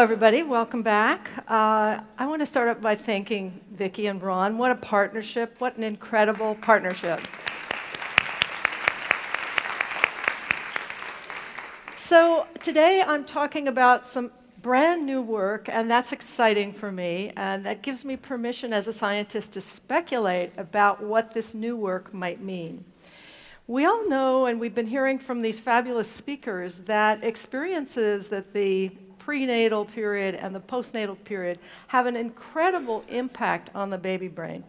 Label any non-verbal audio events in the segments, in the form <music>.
everybody. Welcome back. Uh, I want to start up by thanking Vicki and Ron. What a partnership. What an incredible partnership. So, today I'm talking about some brand new work, and that's exciting for me, and that gives me permission as a scientist to speculate about what this new work might mean. We all know, and we've been hearing from these fabulous speakers, that experiences that the prenatal period and the postnatal period have an incredible impact on the baby brain.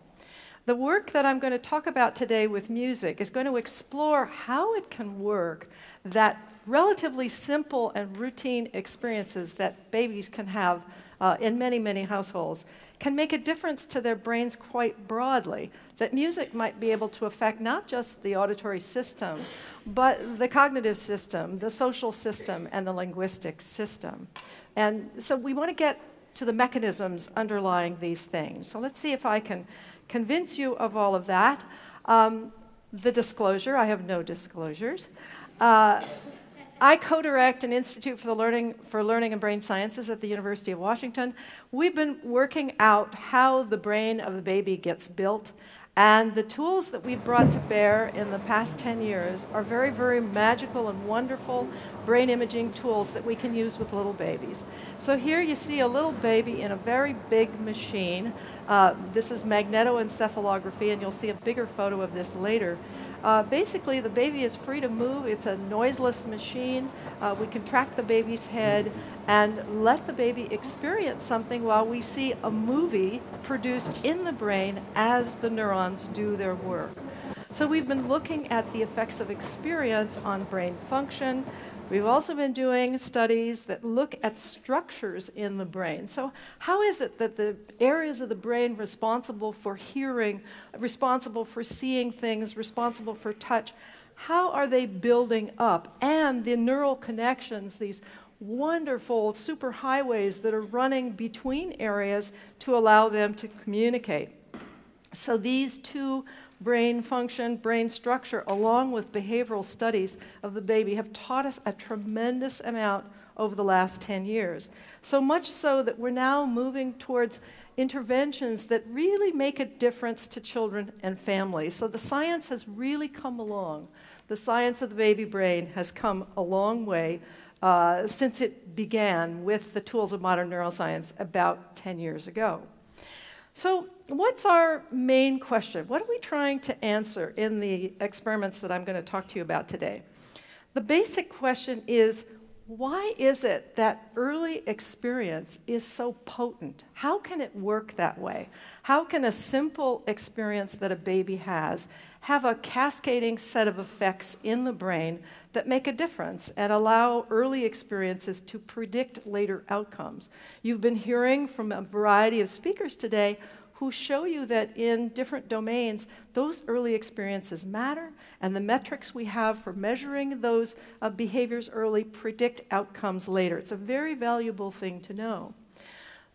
The work that I'm going to talk about today with music is going to explore how it can work that relatively simple and routine experiences that babies can have uh, in many, many households can make a difference to their brains quite broadly. That music might be able to affect not just the auditory system, but the cognitive system, the social system, and the linguistic system. And so we want to get to the mechanisms underlying these things. So let's see if I can convince you of all of that. Um, the disclosure, I have no disclosures. Uh, I co-direct an Institute for, the Learning, for Learning and Brain Sciences at the University of Washington. We've been working out how the brain of the baby gets built, and the tools that we've brought to bear in the past 10 years are very, very magical and wonderful brain imaging tools that we can use with little babies. So here you see a little baby in a very big machine. Uh, this is magnetoencephalography, and you'll see a bigger photo of this later. Uh, basically, the baby is free to move. It's a noiseless machine. Uh, we can track the baby's head and let the baby experience something while we see a movie produced in the brain as the neurons do their work. So we've been looking at the effects of experience on brain function, We've also been doing studies that look at structures in the brain. So, how is it that the areas of the brain responsible for hearing, responsible for seeing things, responsible for touch, how are they building up? And the neural connections, these wonderful superhighways that are running between areas to allow them to communicate. So, these two brain function, brain structure, along with behavioral studies of the baby, have taught us a tremendous amount over the last 10 years. So much so that we're now moving towards interventions that really make a difference to children and families. So the science has really come along. The science of the baby brain has come a long way uh, since it began with the tools of modern neuroscience about 10 years ago. So, what's our main question? What are we trying to answer in the experiments that I'm going to talk to you about today? The basic question is why is it that early experience is so potent? How can it work that way? How can a simple experience that a baby has have a cascading set of effects in the brain that make a difference and allow early experiences to predict later outcomes. You've been hearing from a variety of speakers today who show you that in different domains, those early experiences matter, and the metrics we have for measuring those uh, behaviors early predict outcomes later. It's a very valuable thing to know.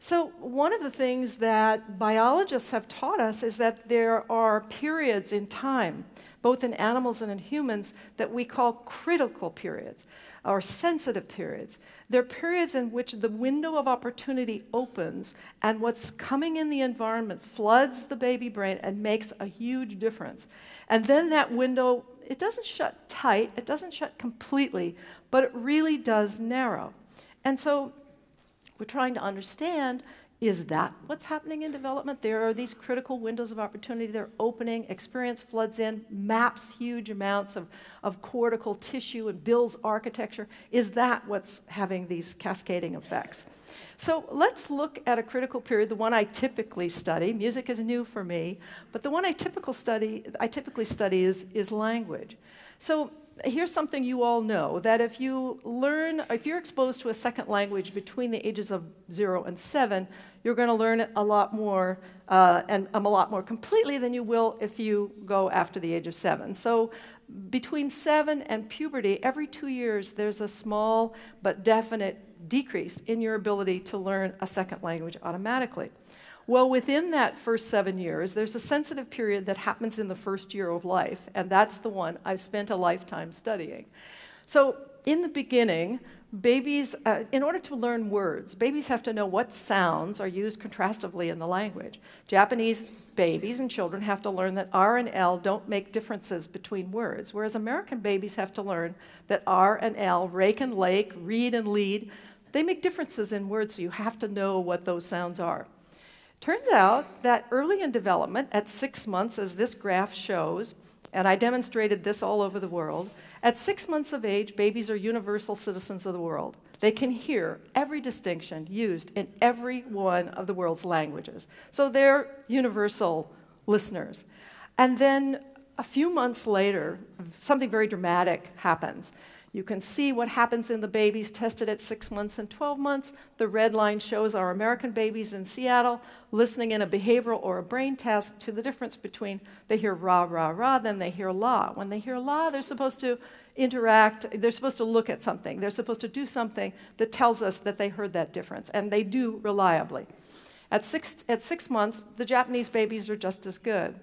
So, one of the things that biologists have taught us is that there are periods in time, both in animals and in humans, that we call critical periods or sensitive periods. They're periods in which the window of opportunity opens and what's coming in the environment floods the baby brain and makes a huge difference. And then that window, it doesn't shut tight, it doesn't shut completely, but it really does narrow. And so we're trying to understand is that what's happening in development? There are these critical windows of opportunity. They're opening, experience floods in, maps huge amounts of, of cortical tissue and builds architecture. Is that what's having these cascading effects? So let's look at a critical period, the one I typically study. Music is new for me, but the one I, typical study, I typically study is, is language. So here's something you all know that if you learn, if you're exposed to a second language between the ages of zero and seven, you're going to learn it a lot more uh, and um, a lot more completely than you will if you go after the age of seven. So between seven and puberty, every two years, there's a small but definite decrease in your ability to learn a second language automatically. Well, within that first seven years, there's a sensitive period that happens in the first year of life, and that's the one I've spent a lifetime studying. So, in the beginning, babies, uh, in order to learn words, babies have to know what sounds are used contrastively in the language. Japanese babies and children have to learn that R and L don't make differences between words, whereas American babies have to learn that R and L, rake and lake, read and lead, they make differences in words, so you have to know what those sounds are. Turns out that early in development, at six months, as this graph shows, and I demonstrated this all over the world, at six months of age, babies are universal citizens of the world. They can hear every distinction used in every one of the world's languages. So they're universal listeners. And then a few months later, something very dramatic happens. You can see what happens in the babies tested at six months and 12 months. The red line shows our American babies in Seattle listening in a behavioral or a brain test to the difference between they hear rah, rah, rah, then they hear la. When they hear la, they're supposed to interact, they're supposed to look at something. They're supposed to do something that tells us that they heard that difference, and they do reliably. At six, at six months, the Japanese babies are just as good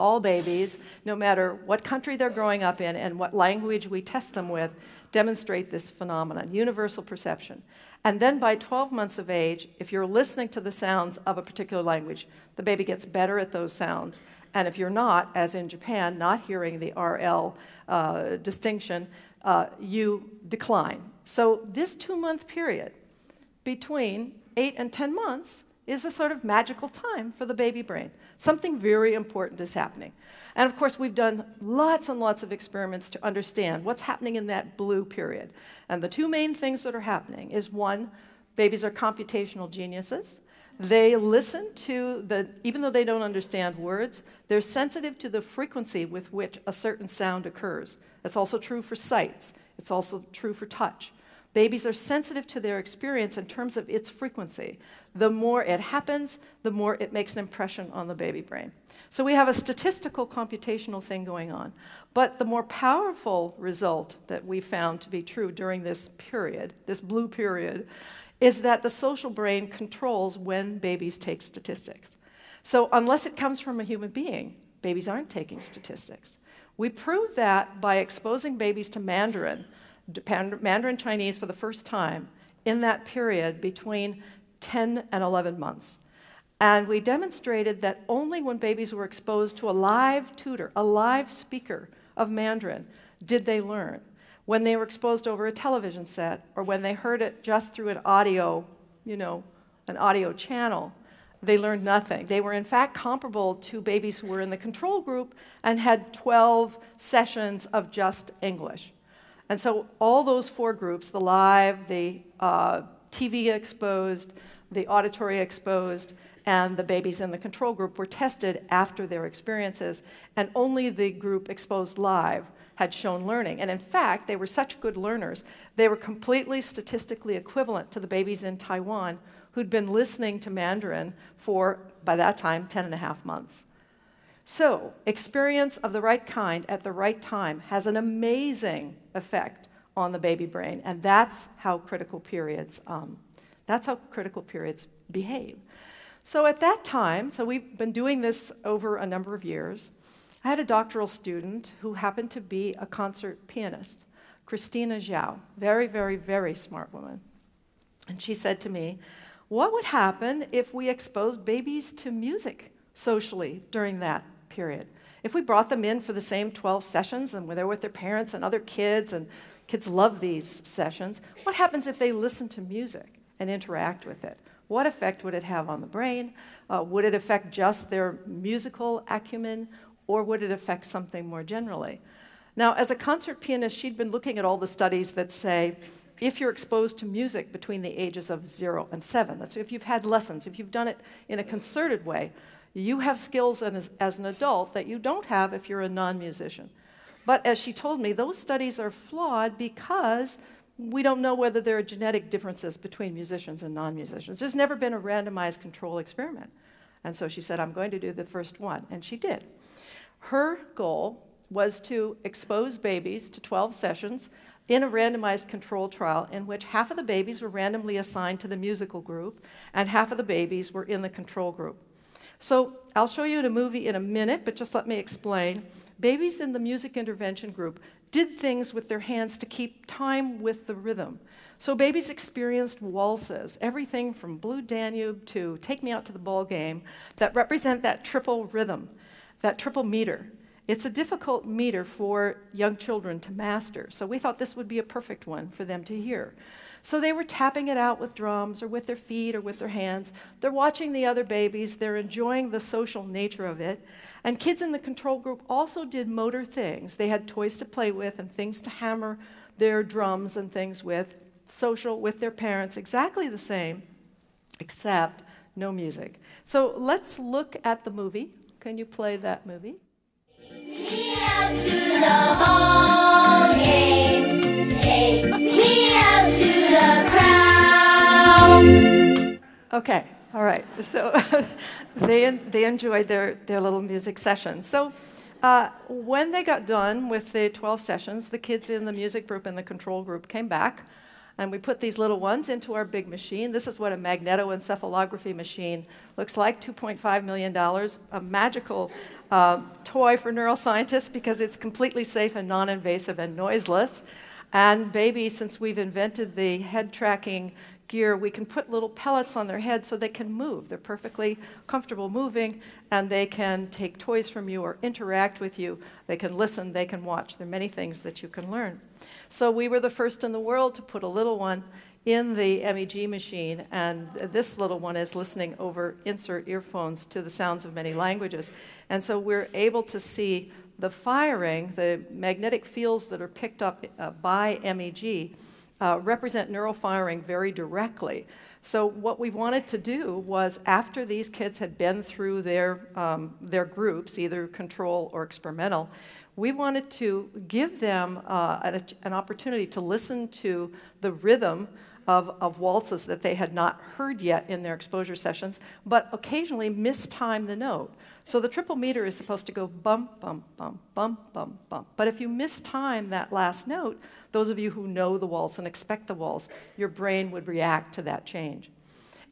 all babies, no matter what country they're growing up in and what language we test them with, demonstrate this phenomenon, universal perception. And then by 12 months of age, if you're listening to the sounds of a particular language, the baby gets better at those sounds. And if you're not, as in Japan, not hearing the RL uh, distinction, uh, you decline. So this two month period between 8 and 10 months is a sort of magical time for the baby brain. Something very important is happening. And of course, we've done lots and lots of experiments to understand what's happening in that blue period. And the two main things that are happening is one, babies are computational geniuses. They listen to the, even though they don't understand words, they're sensitive to the frequency with which a certain sound occurs. That's also true for sights. It's also true for touch. Babies are sensitive to their experience in terms of its frequency. The more it happens, the more it makes an impression on the baby brain. So we have a statistical computational thing going on. But the more powerful result that we found to be true during this period, this blue period, is that the social brain controls when babies take statistics. So unless it comes from a human being, babies aren't taking statistics. We proved that by exposing babies to Mandarin, Mandarin Chinese for the first time in that period between 10 and 11 months. And we demonstrated that only when babies were exposed to a live tutor, a live speaker of Mandarin, did they learn. When they were exposed over a television set or when they heard it just through an audio, you know, an audio channel, they learned nothing. They were, in fact, comparable to babies who were in the control group and had 12 sessions of just English. And so all those four groups, the live, the uh, TV exposed, the auditory exposed, and the babies in the control group were tested after their experiences, and only the group exposed live had shown learning. And in fact, they were such good learners, they were completely statistically equivalent to the babies in Taiwan who'd been listening to Mandarin for, by that time, 10 and a half months. So, experience of the right kind at the right time has an amazing effect on the baby brain, and that's how critical periods, um, that's how critical periods behave. So at that time, so we've been doing this over a number of years, I had a doctoral student who happened to be a concert pianist, Christina Zhao, very, very, very smart woman. And she said to me, what would happen if we exposed babies to music socially during that period. If we brought them in for the same 12 sessions and there with their parents and other kids, and kids love these sessions, what happens if they listen to music and interact with it? What effect would it have on the brain? Uh, would it affect just their musical acumen, or would it affect something more generally? Now, as a concert pianist, she'd been looking at all the studies that say if you're exposed to music between the ages of zero and seven, that's if you've had lessons, if you've done it in a concerted way, you have skills as, as an adult that you don't have if you're a non musician. But as she told me, those studies are flawed because we don't know whether there are genetic differences between musicians and non musicians. There's never been a randomized control experiment. And so she said, I'm going to do the first one. And she did. Her goal was to expose babies to 12 sessions in a randomized control trial in which half of the babies were randomly assigned to the musical group and half of the babies were in the control group. So I'll show you in a movie in a minute, but just let me explain. Babies in the music intervention group did things with their hands to keep time with the rhythm. So babies experienced waltzes, everything from Blue Danube to Take Me Out to the Ball Game, that represent that triple rhythm, that triple meter. It's a difficult meter for young children to master, so we thought this would be a perfect one for them to hear. So they were tapping it out with drums or with their feet or with their hands. They're watching the other babies, they're enjoying the social nature of it. And kids in the control group also did motor things. They had toys to play with and things to hammer their drums and things with social with their parents, exactly the same, except no music. So let's look at the movie. Can you play that movie? The crowd. Okay, all right. So <laughs> they, they enjoyed their, their little music session. So uh, when they got done with the 12 sessions, the kids in the music group and the control group came back and we put these little ones into our big machine. This is what a magnetoencephalography machine looks like $2.5 million, a magical uh, toy for neuroscientists because it's completely safe and non invasive and noiseless. And baby, since we've invented the head tracking gear, we can put little pellets on their head so they can move. They're perfectly comfortable moving, and they can take toys from you or interact with you. They can listen, they can watch. There are many things that you can learn. So we were the first in the world to put a little one in the MEG machine, and this little one is listening over insert earphones to the sounds of many languages. And so we're able to see the firing, the magnetic fields that are picked up uh, by MEG, uh, represent neural firing very directly. So what we wanted to do was, after these kids had been through their, um, their groups, either control or experimental, we wanted to give them uh, an, an, opportunity to listen to the rhythm of, of waltzes that they had not heard yet in their exposure sessions, but occasionally mistime the note. So the triple meter is supposed to go bump, bump, bump, bump, bump, bump. But if you mistime that last note, those of you who know the waltz and expect the waltz, your brain would react to that change.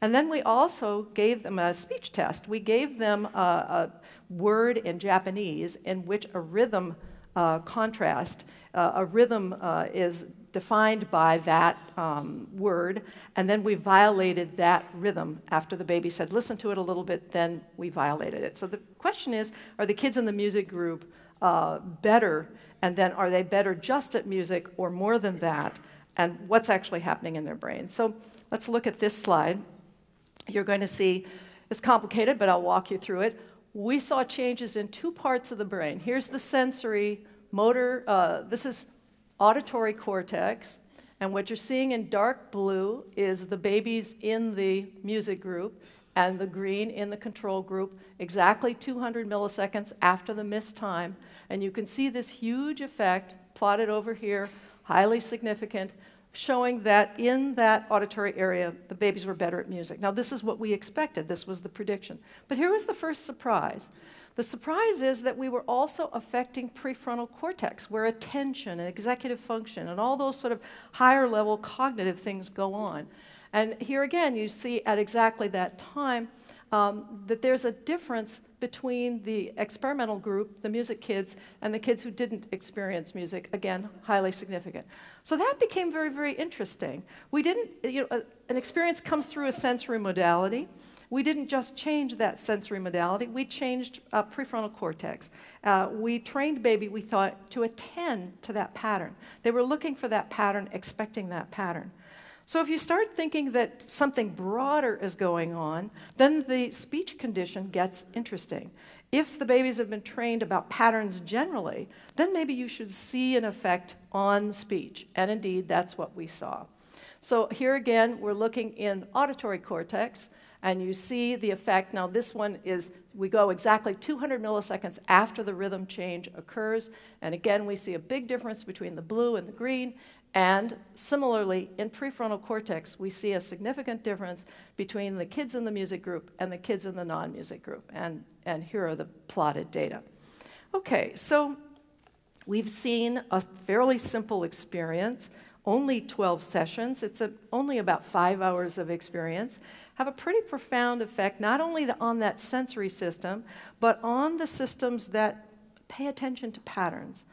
And then we also gave them a speech test. We gave them a, a word in Japanese in which a rhythm uh, contrast, uh, a rhythm uh, is defined by that um, word, and then we violated that rhythm after the baby said, listen to it a little bit, then we violated it. So the question is, are the kids in the music group uh, better, and then are they better just at music or more than that, and what's actually happening in their brain? So let's look at this slide. You're going to see, it's complicated, but I'll walk you through it. We saw changes in two parts of the brain. Here's the sensory motor, uh, this is auditory cortex, and what you're seeing in dark blue is the babies in the music group and the green in the control group exactly 200 milliseconds after the missed time. And you can see this huge effect plotted over here, highly significant, showing that in that auditory area, the babies were better at music. Now, this is what we expected, this was the prediction. But here was the first surprise. The surprise is that we were also affecting prefrontal cortex, where attention and executive function and all those sort of higher level cognitive things go on. And here again, you see at exactly that time um, that there's a difference between the experimental group, the music kids, and the kids who didn't experience music. Again, highly significant. So that became very, very interesting. We didn't, you know, a, an experience comes through a sensory modality. We didn't just change that sensory modality, we changed uh, prefrontal cortex. Uh, we trained baby, we thought, to attend to that pattern. They were looking for that pattern, expecting that pattern. So if you start thinking that something broader is going on, then the speech condition gets interesting. If the babies have been trained about patterns generally, then maybe you should see an effect on speech. And indeed, that's what we saw. So here again, we're looking in auditory cortex, and you see the effect. Now, this one is, we go exactly 200 milliseconds after the rhythm change occurs. And again, we see a big difference between the blue and the green. And similarly, in prefrontal cortex, we see a significant difference between the kids in the music group and the kids in the non music group. And, and here are the plotted data. Okay, so we've seen a fairly simple experience, only 12 sessions. It's a, only about five hours of experience. Have a pretty profound effect, not only the, on that sensory system, but on the systems that pay attention to patterns.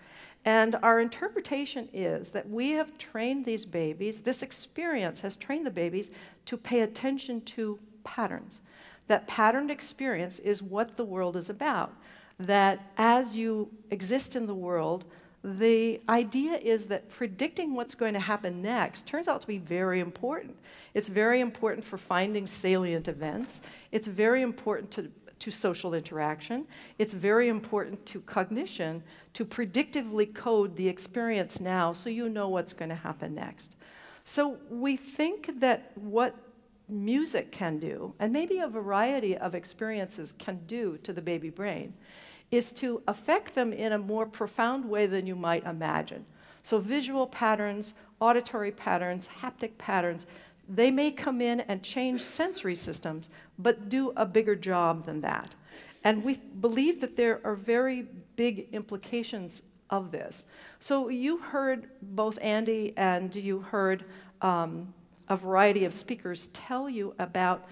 And our interpretation is that we have trained these babies, this experience has trained the babies to pay attention to patterns. That patterned experience is what the world is about. That as you exist in the world, the idea is that predicting what's going to happen next turns out to be very important. It's very important for finding salient events. It's very important to, to social interaction. It's very important to cognition to predictively code the experience now so you know what's going to happen next. So we think that what music can do, and maybe a variety of experiences can do to the baby brain, is to affect them in a more profound way than you might imagine. So visual patterns, auditory patterns, haptic patterns, they may come in and change sensory systems, but do a bigger job than that. And we believe that there are very big implications of this. So you heard both Andy and you heard um, a variety of speakers tell you about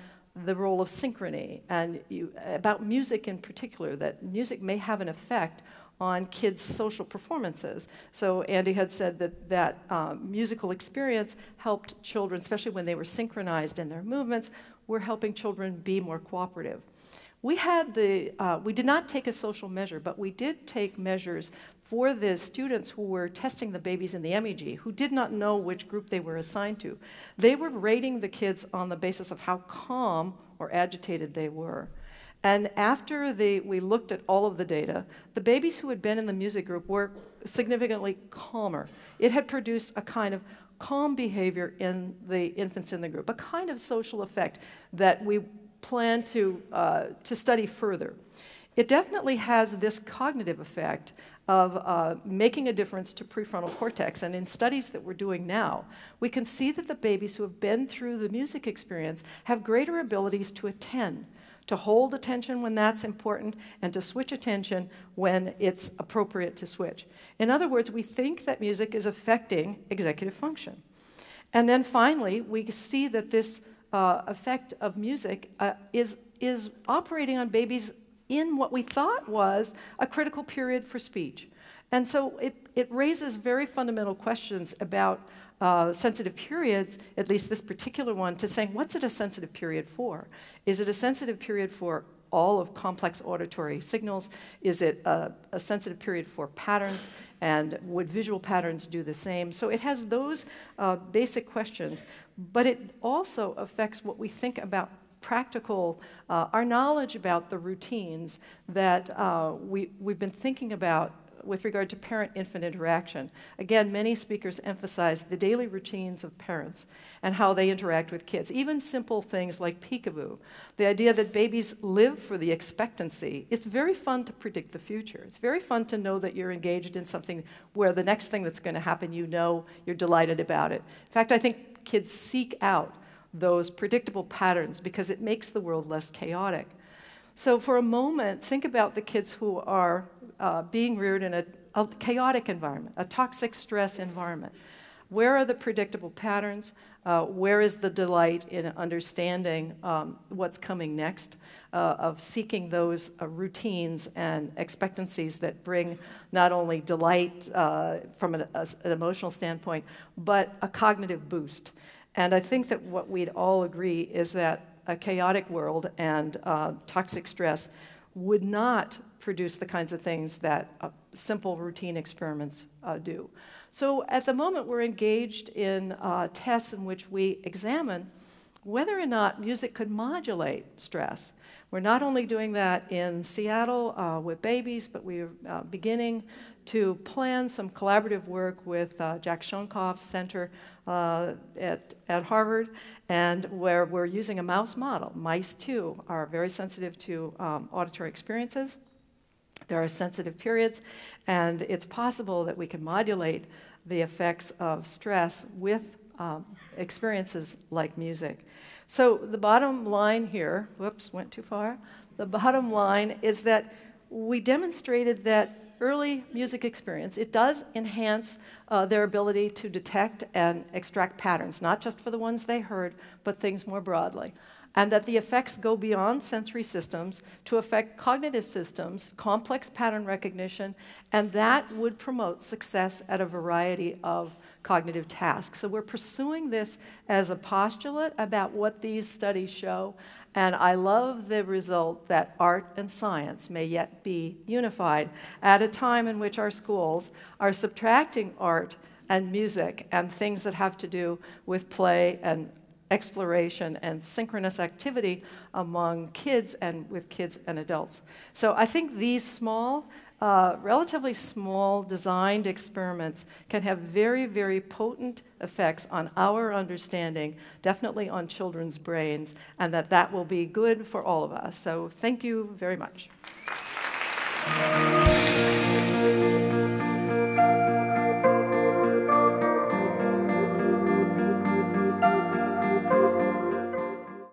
the role of synchrony and you, about music in particular, that music may have an effect on kids' social performances. So Andy had said that that um, musical experience helped children, especially when they were synchronized in their movements, were helping children be more cooperative. We had the, uh, we did not take a social measure, but we did take measures for the students who were testing the babies in the MEG, who did not know which group they were assigned to. They were rating the kids on the basis of how calm or agitated they were. And after the, we looked at all of the data, the babies who had been in the music group were significantly calmer. It had produced a kind of calm behavior in the infants in the group, a kind of social effect that we plan to, uh, to study further. It definitely has this cognitive effect of uh, making a difference to prefrontal cortex. And in studies that we're doing now, we can see that the babies who have been through the music experience have greater abilities to attend, to hold attention when that's important, and to switch attention when it's appropriate to switch. In other words, we think that music is affecting executive function. And then finally, we see that this uh, effect of music uh, is, is operating on babies in what we thought was a critical period for speech. And so it, it raises very fundamental questions about uh, sensitive periods, at least this particular one, to saying, what's it a sensitive period for? Is it a sensitive period for all of complex auditory signals? Is it a, a, sensitive period for patterns? And would visual patterns do the same? So it has those uh, basic questions, but it also affects what we think about practical, uh, our knowledge about the routines that uh, we, we've been thinking about with regard to parent-infant interaction. Again, many speakers emphasize the daily routines of parents and how they interact with kids. Even simple things like peekaboo, the idea that babies live for the expectancy. It's very fun to predict the future. It's very fun to know that you're engaged in something where the next thing that's going to happen, you know, you're delighted about it. In fact, I think kids seek out those predictable patterns because it makes the world less chaotic. So, for a moment, think about the kids who are uh, being reared in a, a chaotic environment, a toxic stress environment. Where are the predictable patterns? Uh, where is the delight in understanding um, what's coming next, uh, of seeking those uh, routines and expectancies that bring not only delight uh, from an, a, an, emotional standpoint, but a cognitive boost? And I think that what we'd all agree is that a chaotic world and uh, toxic stress would not produce the kinds of things that uh, simple routine experiments uh, do. So at the moment, we're engaged in uh, tests in which we examine whether or not music could modulate stress. We're not only doing that in Seattle uh, with babies, but we're uh, beginning to plan some collaborative work with uh, Jack Shonkoff's center uh, at, at Harvard, and where we're using a mouse model. Mice, too, are very sensitive to um, auditory experiences. There are sensitive periods, and it's possible that we can modulate the effects of stress with um, experiences like music. So the bottom line here, whoops, went too far. The bottom line is that we demonstrated that early music experience, it does enhance uh, their ability to detect and extract patterns, not just for the ones they heard, but things more broadly. and that the effects go beyond sensory systems to affect cognitive systems, complex pattern recognition, and that would promote success at a variety of cognitive tasks. So we're pursuing this as a postulate about what these studies show, and I love the result that art and science may yet be unified at a time in which our schools are subtracting art and music and things that have to do with play and exploration and synchronous activity among kids and with kids and adults. So I think these small, uh, relatively small designed experiments can have very, very potent effects on our understanding, definitely on children's brains, and that that will be good for all of us. So thank you very much.